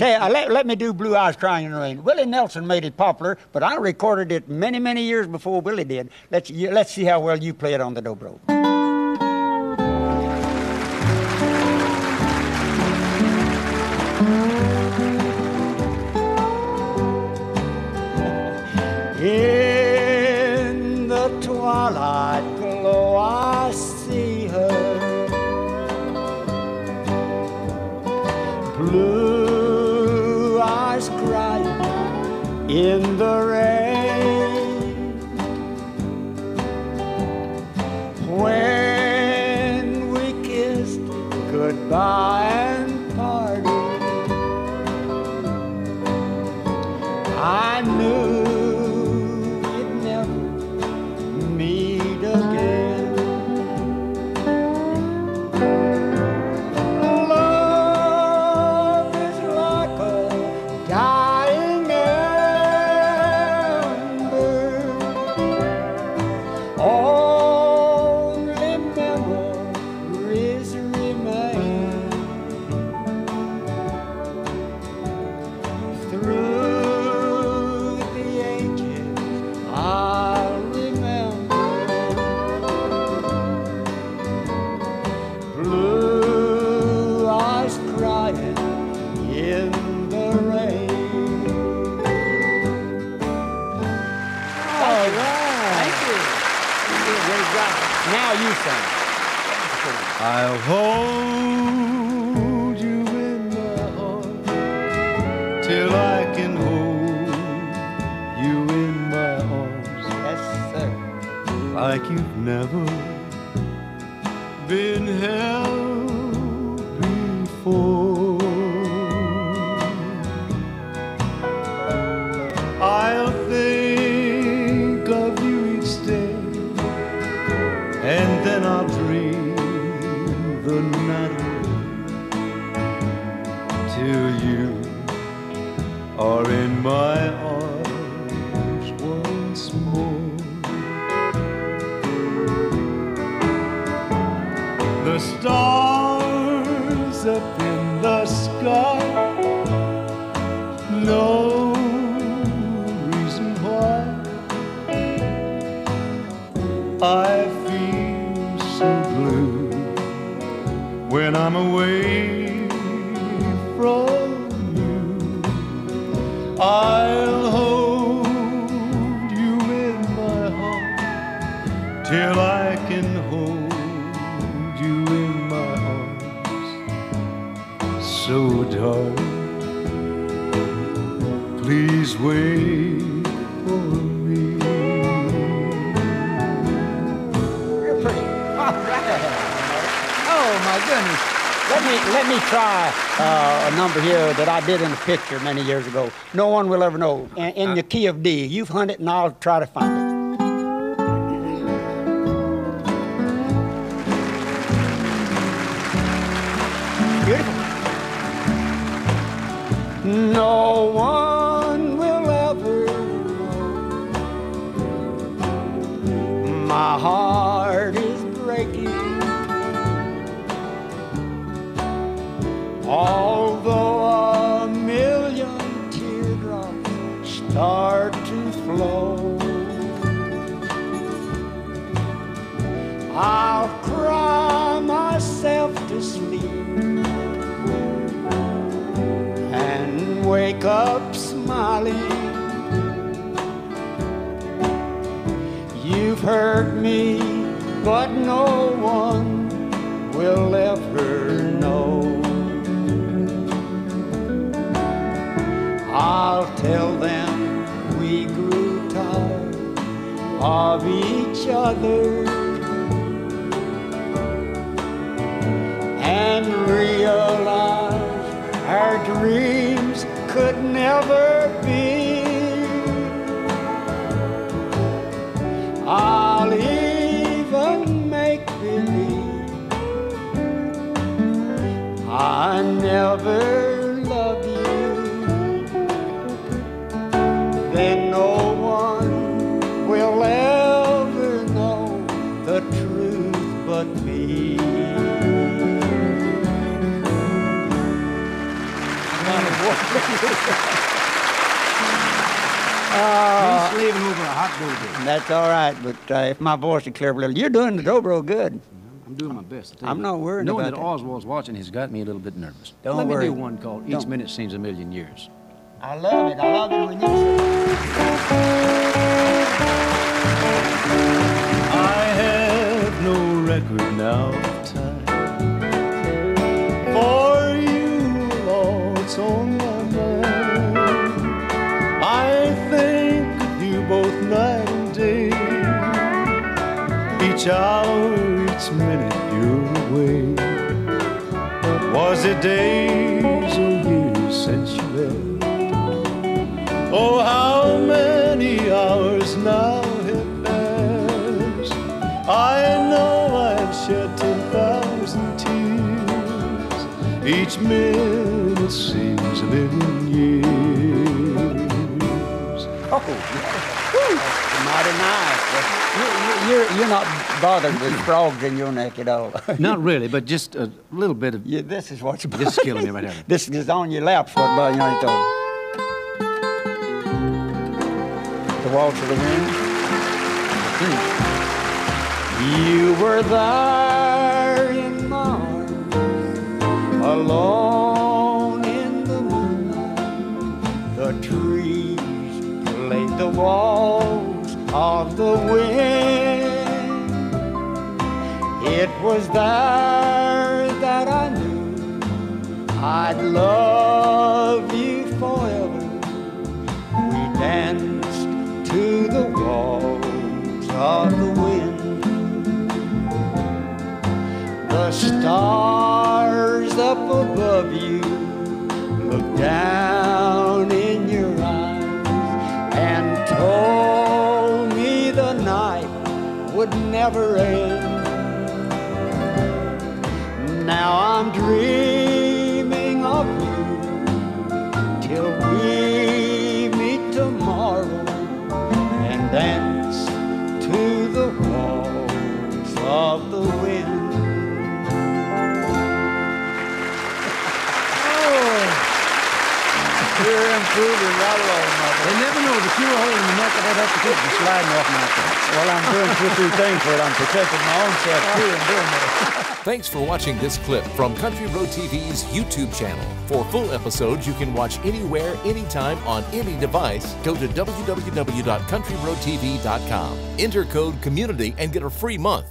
Uh, let, let me do Blue Eyes Crying in the Rain. Willie Nelson made it popular, but I recorded it many, many years before Willie did. Let's, you, let's see how well you play it on the dobro. In the twilight glow, I see her. Blue crying in the rain. In the rain. All right. Thank you. You did a great job. Now you sing. I'll hold you in my arms till I can hold you in my arms Yes, sir. like you've never been held before. Till you are in my arms once more. The stars up in the sky no from you. I'll hold you in my heart till I can hold you in my arms. So, darling, please wait for me. You're pretty. All right. Oh, my goodness. Let me let me try uh, a number here that I did in a picture many years ago. No one will ever know. In, in the key of D. You've hunted, and I'll try to find it. Beautiful. No one I'll cry myself to sleep and wake up smiling. You've hurt me, but no one will ever know. I'll tell them we grew tired of each other dreams could never be. I'll even make believe I never me. He's slaving over a hot dobro. That's all right, but uh, if my voice is clear a little, you're doing the dobro good. I'm doing my best. I tell I'm not worried Knowing about that that. Oswald's watching has got me a little bit nervous. Don't Let worry. me do one called Each Don't. Minute Seems a Million Years. I love it. I love it when you I have no record now of time. For you, all it's Each hour, each minute you're away. Was it days or years since you left? Oh, how many hours now have passed? I know I've shed ten thousand tears. Each minute seems a million Oh, mighty nice. You, you, you're, you're not bothered with frogs in your neck at all. Not really, but just a little bit of. Yeah, this is what's This is killing me right now. This is on your lap, what bothering you toe. The waltz of the wind. You were there in my arms, alone the wind. It was there that I knew I'd love you forever. We danced to the waltz of the wind. The stars up above you looked down never end. Now I'm dreaming You're improving right along, mother. They never know that you were holding the neck of that up to keep from sliding off my thing. Well, I'm doing two, three things for it. I'm protecting my own self too and doing that. Thanks for watching this clip from Country Road TV's YouTube channel. For full episodes you can watch anywhere, anytime, on any device. Go to www.countryroadtv.com. Enter code COMMUNITY and get a free month.